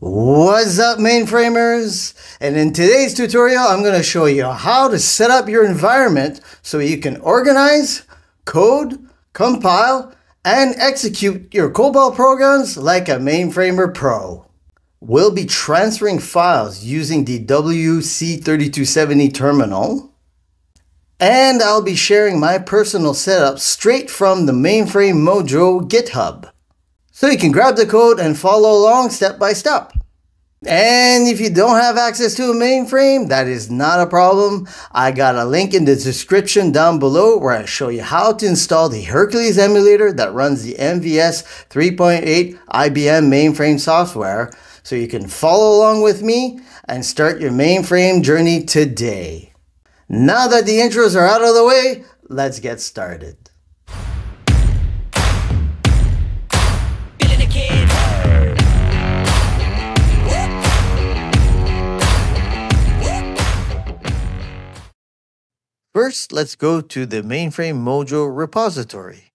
What's up mainframers? And in today's tutorial, I'm going to show you how to set up your environment so you can organize, code, compile, and execute your COBOL programs like a Mainframer Pro. We'll be transferring files using the WC3270 terminal. And I'll be sharing my personal setup straight from the Mainframe Mojo GitHub. So you can grab the code and follow along step by step. And if you don't have access to a mainframe, that is not a problem. I got a link in the description down below where I show you how to install the Hercules emulator that runs the MVS 3.8 IBM mainframe software so you can follow along with me and start your mainframe journey today. Now that the intros are out of the way, let's get started. First, let's go to the Mainframe Mojo repository.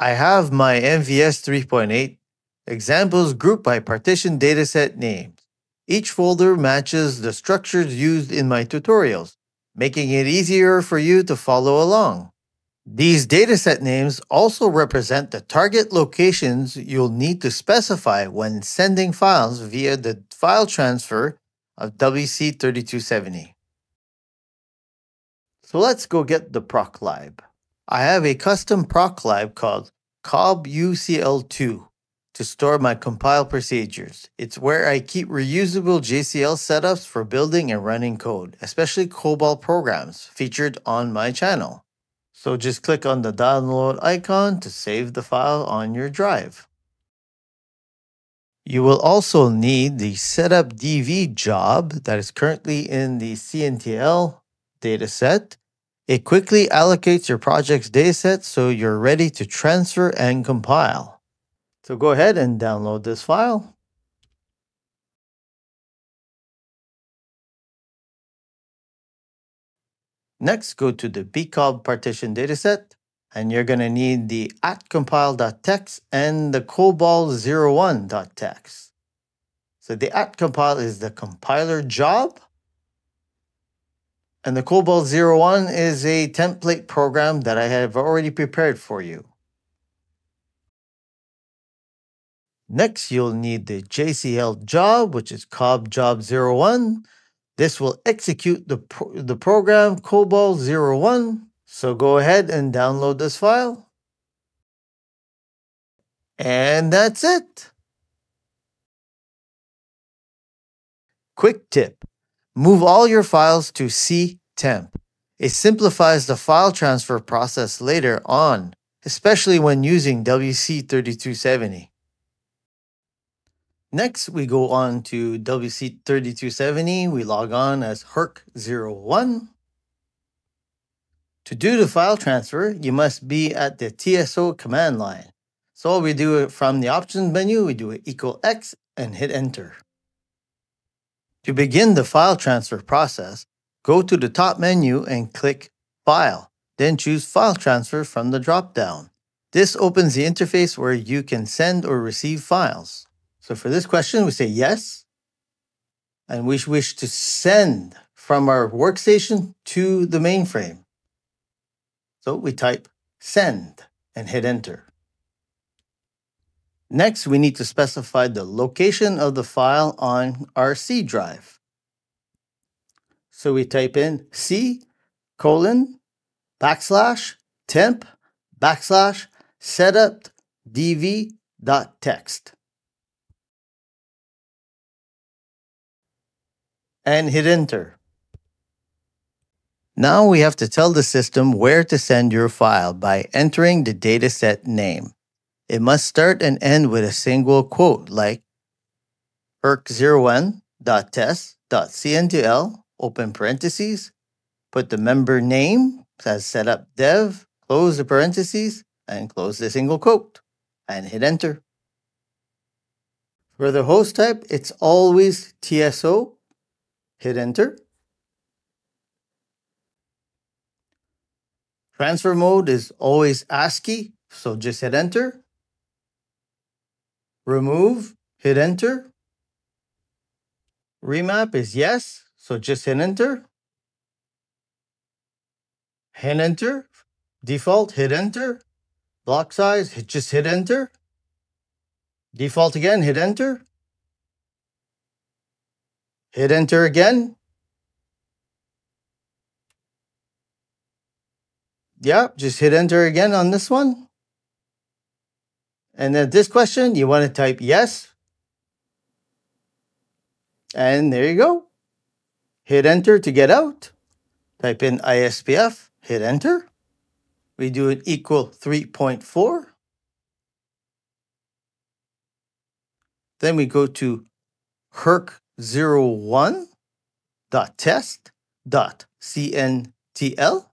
I have my MVS 3.8 examples grouped by partition dataset names. Each folder matches the structures used in my tutorials, making it easier for you to follow along. These dataset names also represent the target locations you'll need to specify when sending files via the file transfer of WC3270. So let's go get the proclib. I have a custom proclib called COBUCL2 to store my compile procedures. It's where I keep reusable JCL setups for building and running code, especially COBOL programs featured on my channel. So just click on the download icon to save the file on your drive. You will also need the setup DV job that is currently in the CNTL dataset it quickly allocates your project's dataset so you're ready to transfer and compile. So go ahead and download this file. Next, go to the bcob partition dataset, and you're going to need the at compile.txt and the cobol01.txt. So the at compile is the compiler job, and the COBOL 01 is a template program that I have already prepared for you. Next, you'll need the JCL job, which is COB job 01. This will execute the, pro the program COBOL 01. So go ahead and download this file. And that's it. Quick tip. Move all your files to ctemp. It simplifies the file transfer process later on, especially when using WC3270. Next, we go on to WC3270. We log on as Herc01. To do the file transfer, you must be at the TSO command line. So we do it from the options menu, we do it equal X and hit enter. To begin the file transfer process, go to the top menu and click File, then choose File Transfer from the drop-down. This opens the interface where you can send or receive files. So for this question, we say yes, and we wish to send from our workstation to the mainframe. So we type send and hit enter. Next, we need to specify the location of the file on our C drive. So we type in C colon backslash temp backslash setup dv dot text and hit enter. Now we have to tell the system where to send your file by entering the dataset name. It must start and end with a single quote like herc01.test.cntl, open parentheses, put the member name as setup dev, close the parentheses, and close the single quote, and hit enter. For the host type, it's always TSO. Hit enter. Transfer mode is always ASCII, so just hit enter remove, hit enter. Remap is yes, so just hit enter. Hit enter. Default, hit enter. Block size, hit, just hit enter. Default again, hit enter. Hit enter again. Yep, just hit enter again on this one. And then this question, you want to type yes. And there you go. Hit enter to get out. Type in ISPF, hit enter. We do it equal 3.4. Then we go to herc01.test.cntl,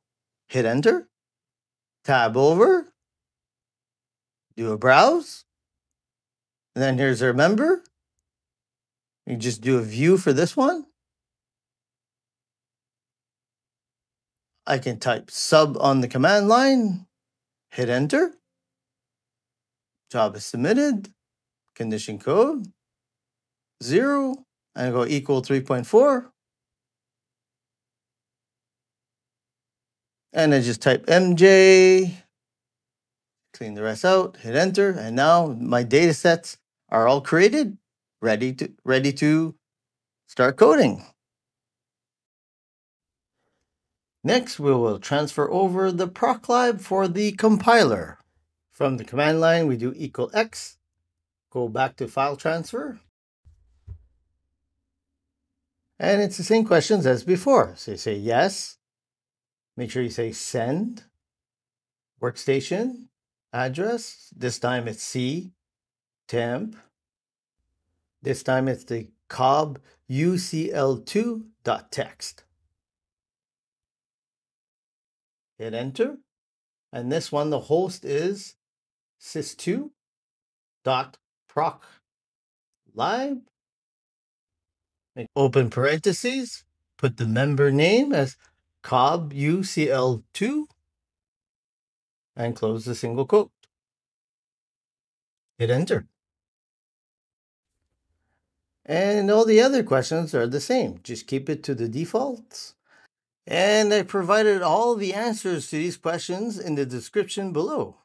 hit enter, tab over, do a browse, and then here's our member. You just do a view for this one. I can type sub on the command line, hit enter. Job is submitted, condition code, zero, and I go equal 3.4. And I just type MJ, clean the rest out, hit enter, and now my data sets are all created, ready to ready to start coding. Next, we will transfer over the proclib for the compiler. From the command line, we do equal x, go back to file transfer. And it's the same questions as before. So you say yes, make sure you say send, workstation, address. This time it's C, temp. This time it's the cob ucl2.txt. Hit enter. And this one, the host is sys2 dot proc lib. Make open parentheses, put the member name as COBUCL2 and close the single quote. Hit enter. And all the other questions are the same. Just keep it to the defaults. And I provided all the answers to these questions in the description below.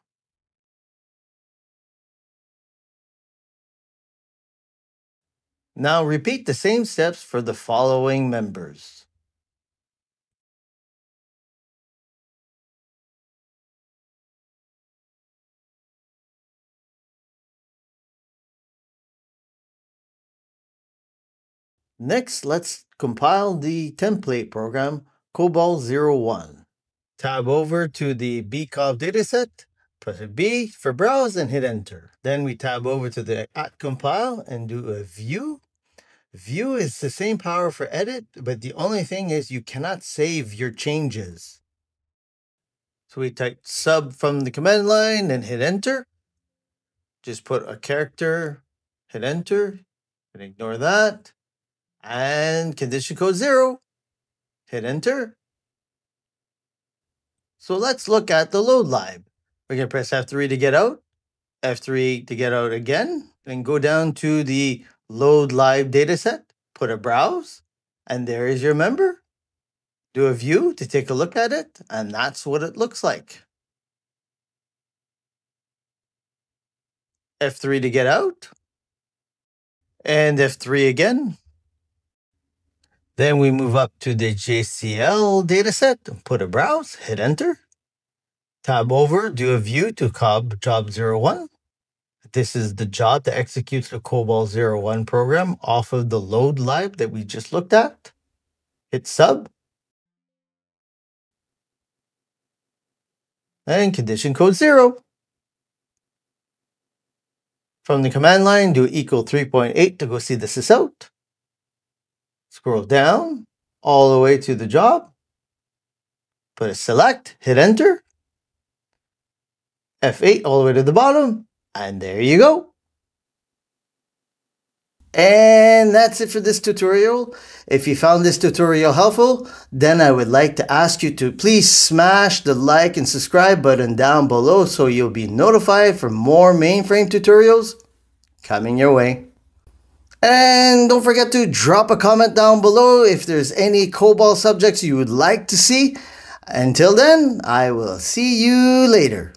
Now repeat the same steps for the following members. Next, let's compile the template program COBOL 01. Tab over to the bcob dataset, press B for browse and hit enter. Then we tab over to the at compile and do a view. View is the same power for edit, but the only thing is you cannot save your changes. So we type sub from the command line and hit enter. Just put a character, hit enter, and ignore that. And condition code zero. Hit enter. So let's look at the load lib. We're going to press F3 to get out, F3 to get out again, and go down to the load lib dataset, put a browse, and there is your member. Do a view to take a look at it, and that's what it looks like. F3 to get out, and F3 again. Then we move up to the JCL dataset, put a browse, hit enter. Tab over, do a view to COB job 01. This is the job that executes the COBOL 01 program off of the load lib that we just looked at. Hit sub. And condition code 0. From the command line, do equal 3.8 to go see sysout. Scroll down all the way to the job. Put a select, hit enter. F8 all the way to the bottom. And there you go. And that's it for this tutorial. If you found this tutorial helpful, then I would like to ask you to please smash the like and subscribe button down below so you'll be notified for more mainframe tutorials coming your way. And don't forget to drop a comment down below if there's any COBOL subjects you would like to see. Until then, I will see you later.